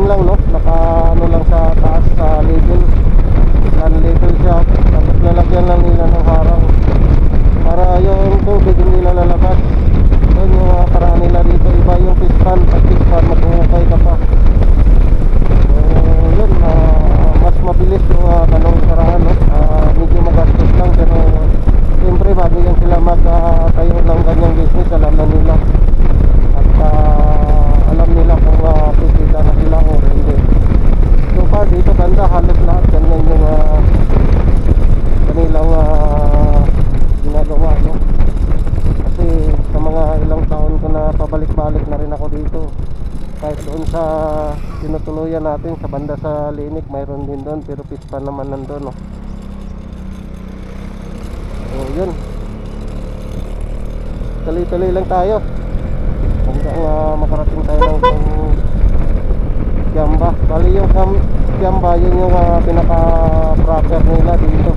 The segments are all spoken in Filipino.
lang, no? sa tinutuluyan natin sa banda sa linik mayroon din doon pero pispa naman nandun oh. so yun. Tuloy tuloy lang tayo. Hanggang uh, makarating tayo ng um, Gamba bali yung Gamba yun yung ah, uh, pinaka proper nila dito.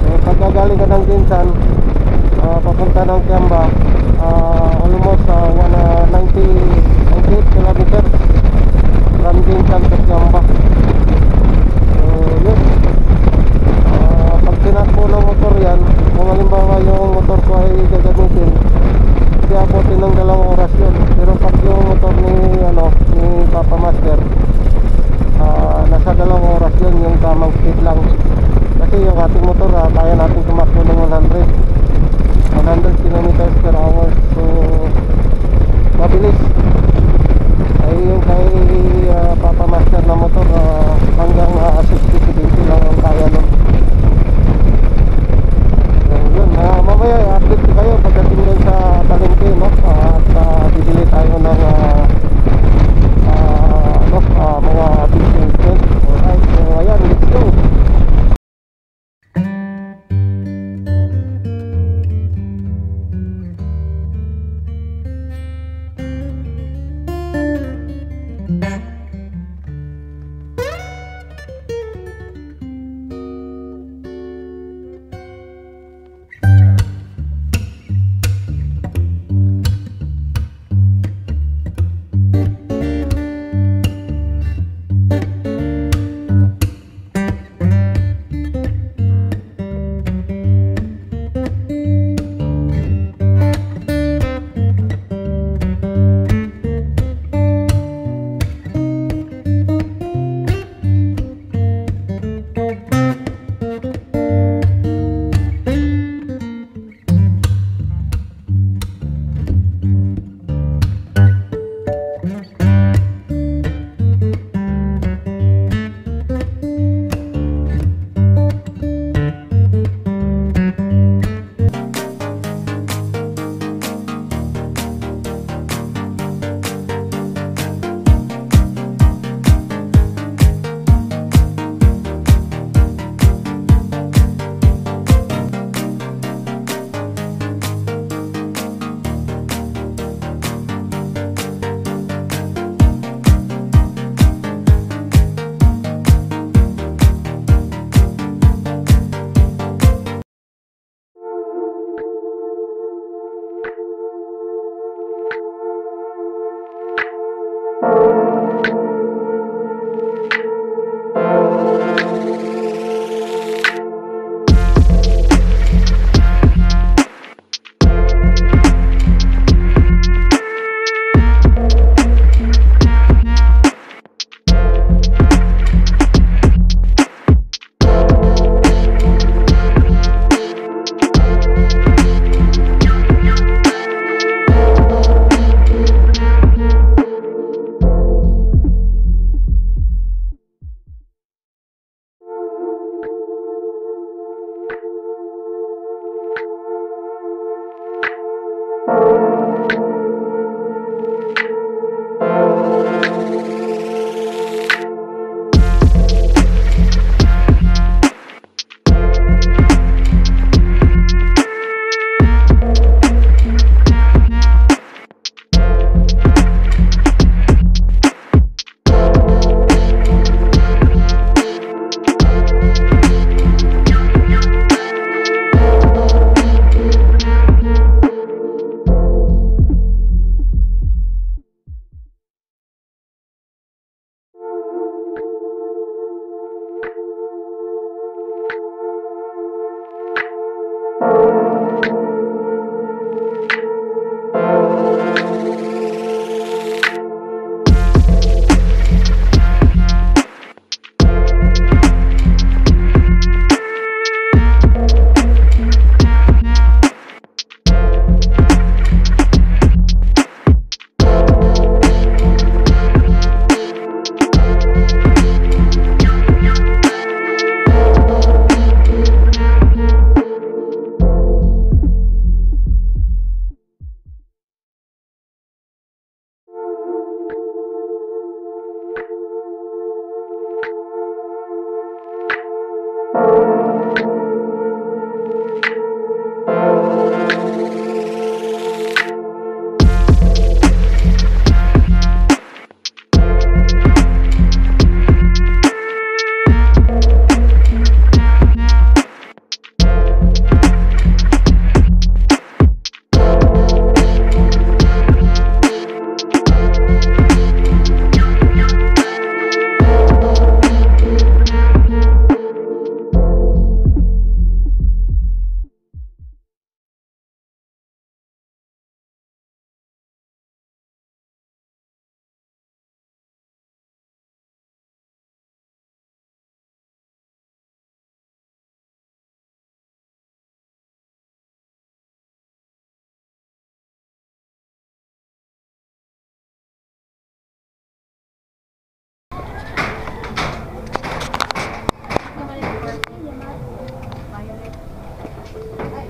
So pagkagaling ka ng Ginsan uh, ah, papunta ng Gamba uh, almost uh, 190 takut kena bukan ranting kan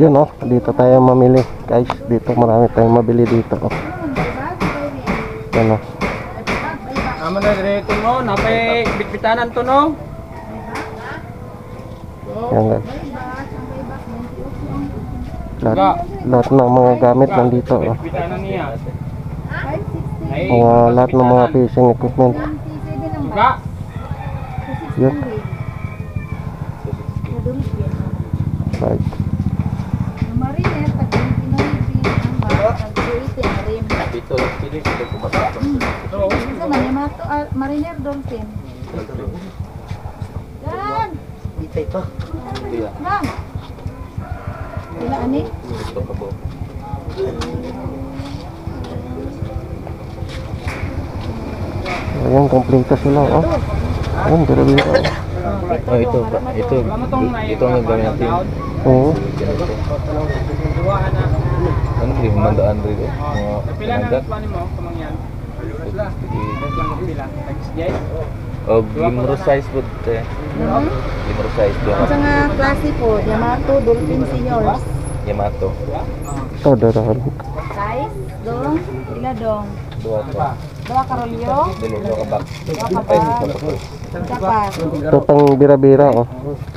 Yun oh, dito tayo mamili. Guys, dito marami tayong mabili dito. Oh. Yan oh. Amo na dire ito no, napay bitbitanan to no. Yan guys. Lahat, lahat ng mga gamit nandito. Oh. Mga lahat ng mga fishing equipment. Yun. Mariner dolphin. Yan! Itay pa. Iya, Lang! Sila ani? gusto ka po. Ayan, kompleto sila. Oh. Ayan, bira-bira. Oh, ito, ito, ito ang gagawin natin. Oo. Na. Ano, hindi mo mandaan rin eh. Mga Pila na pinagat. kuan mo kamangyan. Pila pila. Yes. O, limro size po, te. Limro size doon. Sa nga klase po, Yamato Dolphin Seniors. Yamato. Ito, darahan. Size, dong, ila dong. Dua to. Dua karolyo, Dili, dua ka back. dua Ay, kapas, isa pa to. sapas, Ito pang bira-bira. Oh.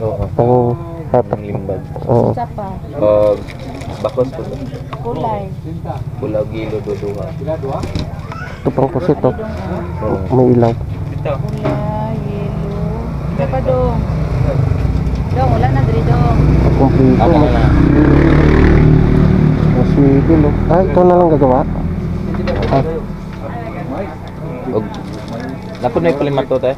Oo. Pang hatak. Ang limbag. Oo. sapas, O, bakos po to. kulay, Pulaw gilo, duduha. Ito pang kusit. Oh. dong, ah. Oo. May ilaw. Ito. Isa pa dong. Dong, wala na diri dong. Kompleto. Ako na Mas, na. mas sweetie, oh. Ah, ikaw na lang gagawa. Ah, Napod na yung palimato, te. Eh?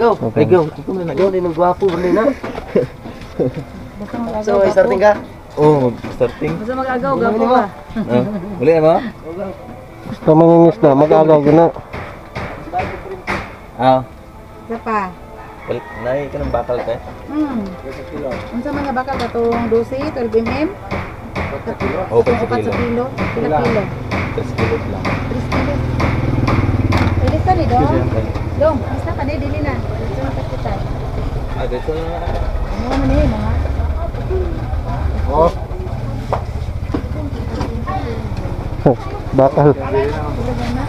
Go, Okay. go. Ito na na. Go, din ang gwapo, bali na. Mag-agaw, gapo. ka? Oo, starting. Basta mag-agaw, gapo ka. Bali na mo? gusto mangingis na. Mag-agaw ka na. Ah, Isa pa. bali. Nai ka ng bakal, te. Hmm. Unsa man nga bakal katong 12, 12 mm? Upat kilo. sa kilo. Pila kilo? 3 kilo lang. 3 kilo. Pwede ka ni dong. Dong, basta ka di dili na. Gusto mo kapitan. Ah, dito na. Ano mo ni mga? Bakal. Pila ba na?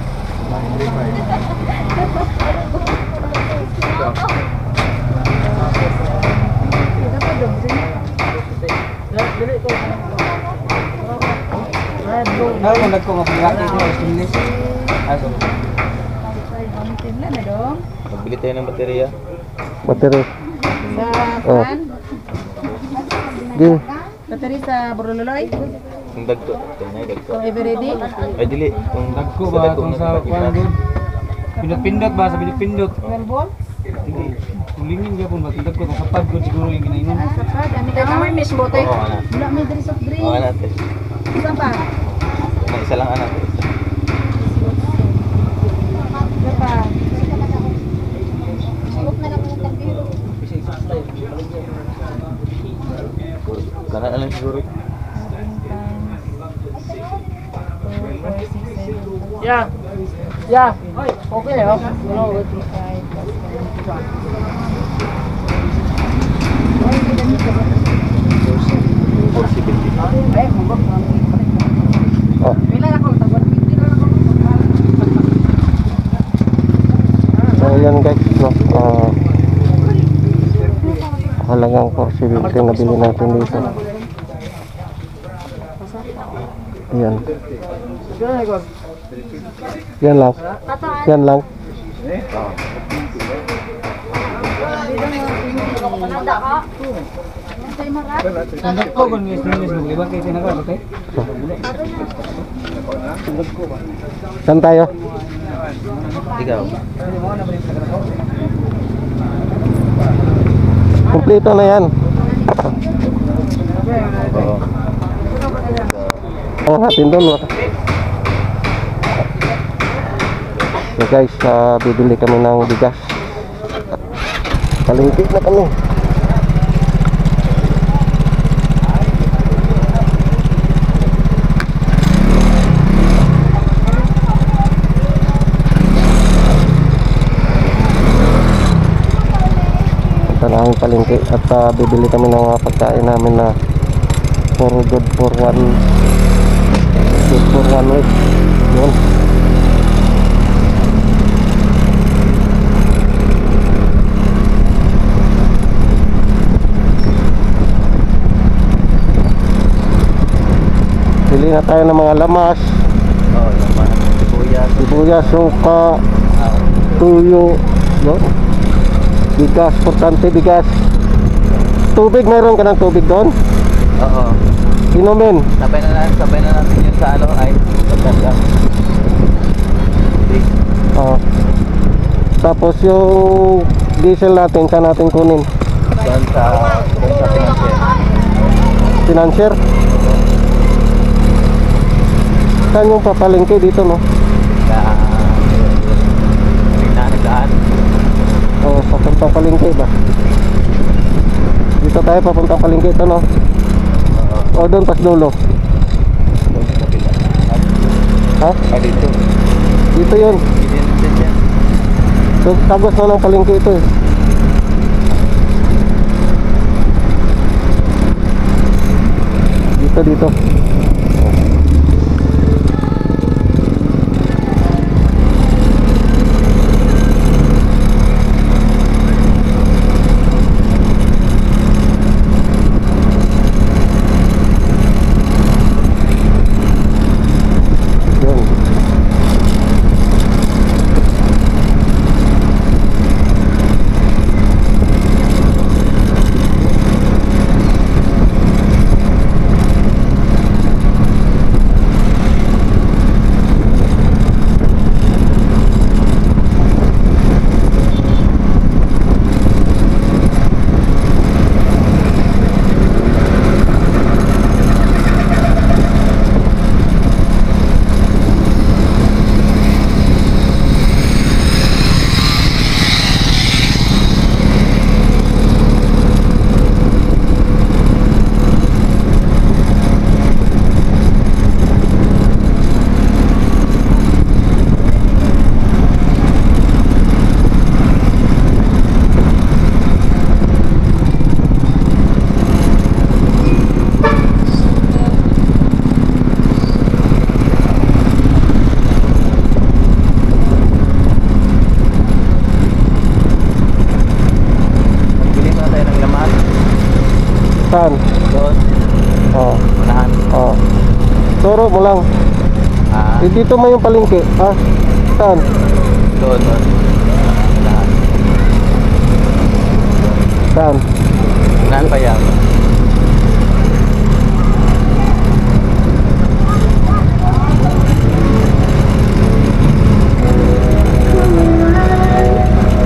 Pila pa dong. Sino? Red Bull. Ano mo nagko mapilati ko sinis. Aso. Ay, gamitin lang na dong. Magbili tayo ng baterya. Battery. Sa Oh. Di. Battery sa Boroloy. Ang dagko. Na, dagko. Kung ever ready. Ay, dili. Kung Dagko ba kung sa kapag doon? Pindot-pindot ba sa pindot-pindot? 12 volt. Hindi. Kulingin gyapon ba tindag ko kapag ko siguro yung ginainom. Ang sapad. Ano ka kami mismo tayo? Oo, anak. Wala may dali soft drink. Oo, anak. te. Isa pa. Isa lang, anak. Isa pa. Kana na lang siguro. Yeah. Yeah. Okay oh. Possibility. Oh. Pila na ko. Tagwan 50 na ako. So, ayan guys. No? Ah, halagang possibility na bili natin dito. Ayan. Yan lang. Yan lang. Tindag ko kung okay? Saan tayo? Ikaw. Kompleto na yan. Oo. Oh, ang natin doon wala so guys uh, bibili kami ng bigas. Kalimpit na kami. Ng palengke at uh, bibili kami ng uh, pagkain namin na uh, for good for one good for one yun bili na tayo ng mga lamas. Yung mga sibuyas. sibuyas, suka Ah, tuyo yun bigas, importante bigas. Tubig meron ka ng tubig doon? Oo. inumin. Sabay na natin, sabay na natin sa ano ay pagkanda. Big. Oo. tapos yung diesel natin saan natin kunin Doon sa doon sa financier. financier saan yung papalengke dito no Sa pinanagaan. o papunta palengke ba dito tayo papunta palengke ito no o doon pas dulo. Ha? Ah, dito. dito yun. So, tagos na ng palengke ito eh. Dito dito yun Bili muna tayo ng laman. saan Doon. oh Unahan. oh turo mo lang Ah, eh, dito mo yung palengke ah saan doon, saan Unahan pa yan.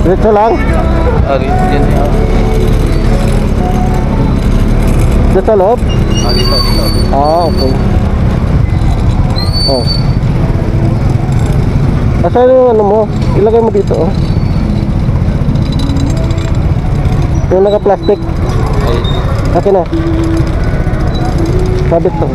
dito lang Oh, dito din. Dito sa loob Oh, dito, dito. Ah, okay. Oh. Asan yung ano mo? Ilagay mo dito, oh. Yung naka-plastic. Akin na. Sabit to.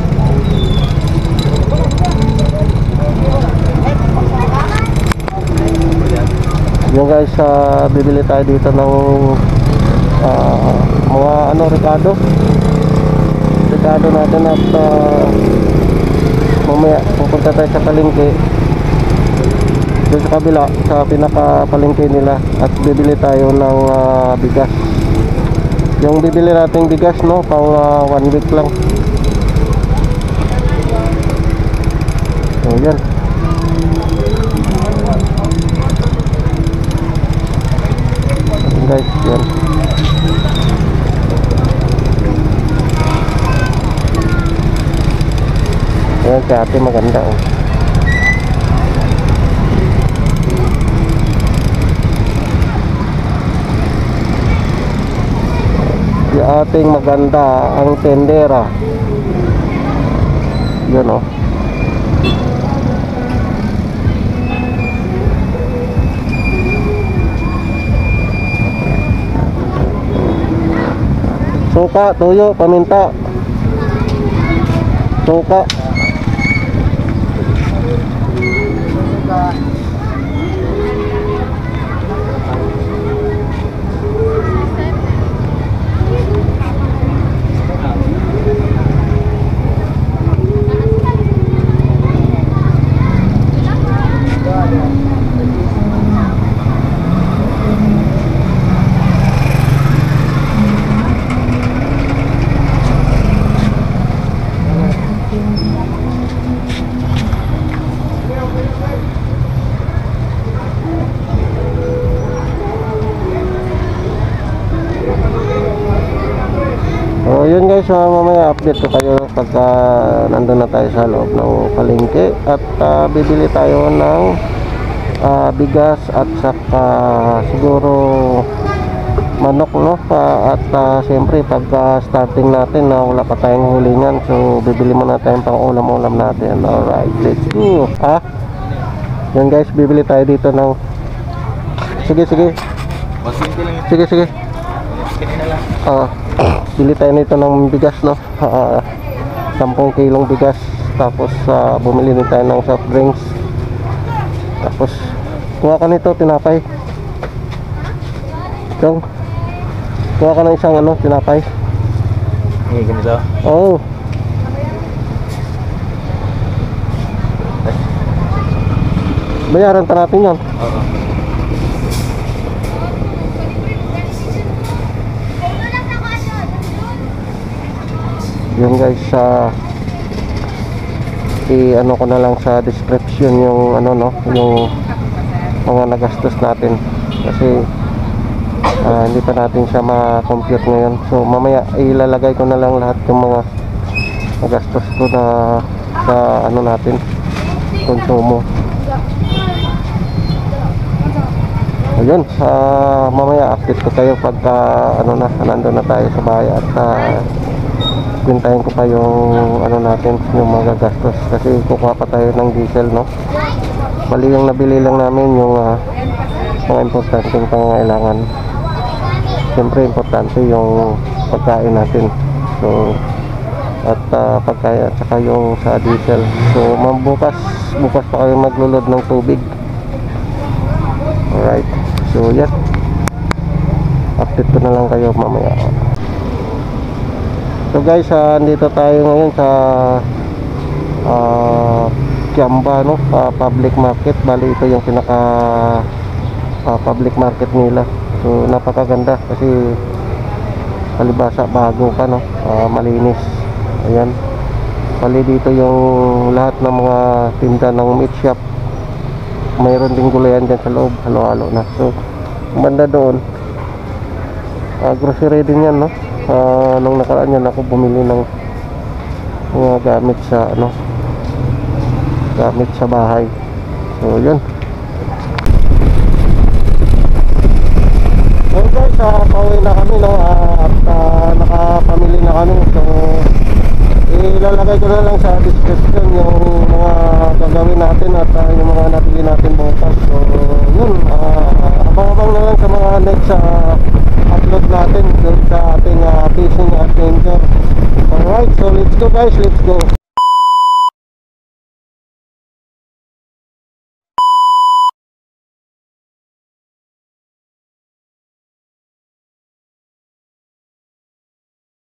Yung guys, ah, bibili tayo dito ng ah, mga ano, Ricardo. Ricardo natin at ah, mamaya pupunta tayo sa palengke doon sa kabila sa pinaka palengke nila at bibili tayo ng ah, bigas. Yung bibili nating bigas no pang ah, one week lang. So yan. Ayan, guys yan. Ayan si ate maganda oh. Si ating maganda ang tendera. Yun oh. Suka, tuyo, paminta. Suka. Guys, uh, mamaya update ko kayo pagka nandun na tayo sa loob ng palengke. At ah, bibili tayo ng ah, bigas at saka siguro manok no? Pa- at ah, siyempre pagka starting natin na wala pa tayong hulingan so bibili muna tayong pang ulam ulam natin. Alright let's go! Ah yan guys bibili tayo dito ng sige sige. Sige sige. Kanina lang. Bili tayo nito ng bigas no. Ah, 10 kilong bigas tapos ah, bumili din tayo ng soft drinks. Tapos kuha ka nito tinapay. Jong. Kuha ka ng isang ano, tinapay. Hindi ganito. Oo. Oh. Bayaran pa natin yan. Oo. Yun guys sa i ano ko na lang sa description yung ano no? Yung mga nagastos natin. Kasi ah, hindi pa natin siya ma-compute ngayon. So mamaya ilalagay ko na lang lahat yung mga nagastos ko na sa ano natin konsumo ayun ah, mamaya update ko kayo pagka ano na nandun na tayo sa bahay at ah, kwentahin ko pa yung ano natin yung mga gastos kasi kukuha pa tayo ng diesel no? Bali yung nabili lang namin yung ah, mga importanteng pangangailangan. Siyempre importante yung pagkain natin. So at ah, pagkain at saka yung sa diesel. So mabukas bukas pa kayo maglulod ng tubig. Alright. So yan update ko na lang kayo mamaya So guys, ah, andito tayo ngayon sa ah Kiamba no, ah, public market. Bali ito yung pinaka ah, public market nila. So napakaganda kasi palibasa bago pa no, ah, malinis. Ayan. Bali dito yung lahat ng mga tinda ng meat shop. Mayroon ding gulayan dyan sa loob, halo-halo na. So banda doon, ah, grocery din yan no. Ah, nung nakaraan yan ako bumili ng mga gamit sa ano gamit sa bahay. So yun. So guys uh, pauwi na kami no? Ah, at ah, nakapamili na kami. So ilalagay ko na lang sa description yung mga gagawin natin at ah, yung mga nabili natin bukas. So yun. Ah, abang-abang na lang sa mga next ah, upload natin dun sa ating ah, fishing adventure. Alright so let's go guys let's go